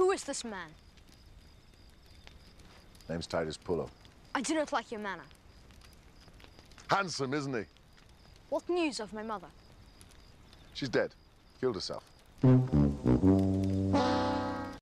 Who is this man? Name's Titus Pullo. I do not like your manner. Handsome, isn't he? What news of my mother? She's dead. Killed herself.